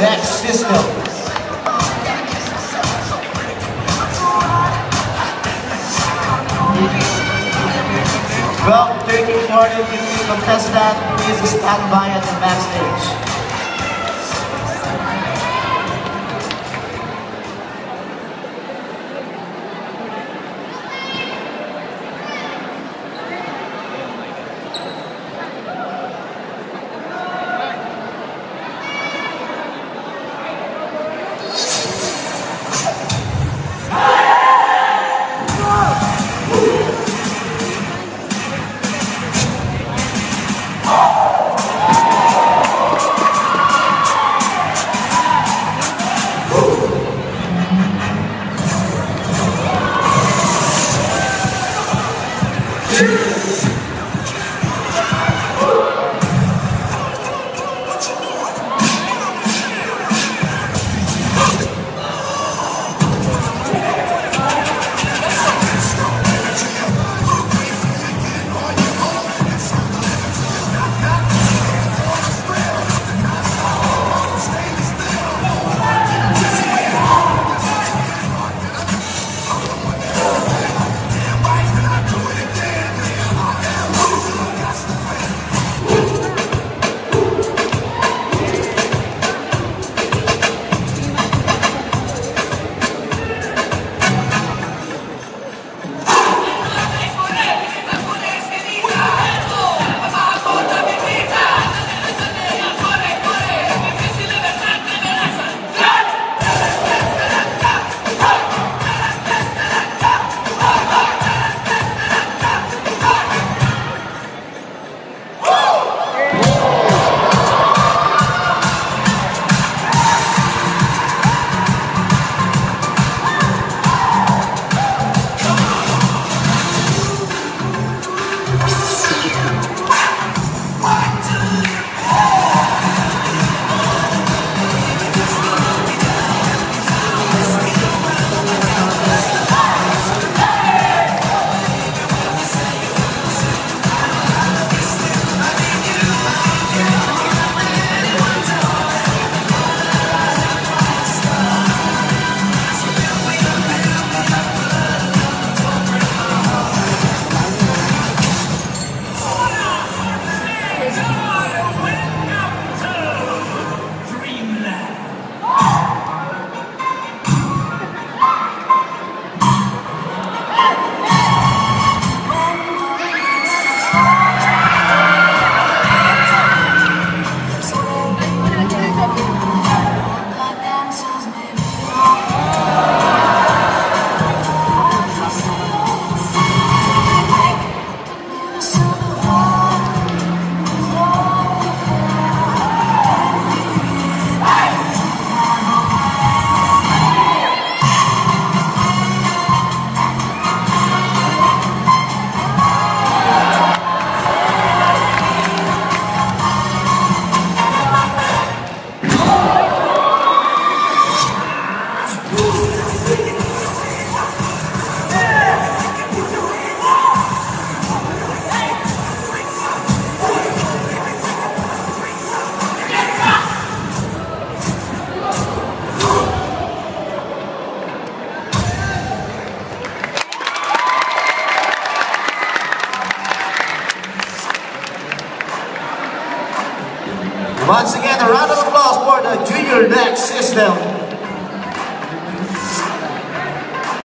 Deck Systems. Well, 13th Northern Community contestant please stand by at the backstage. Yes! Let's go! Once again, a round of applause for the Junior Deck System.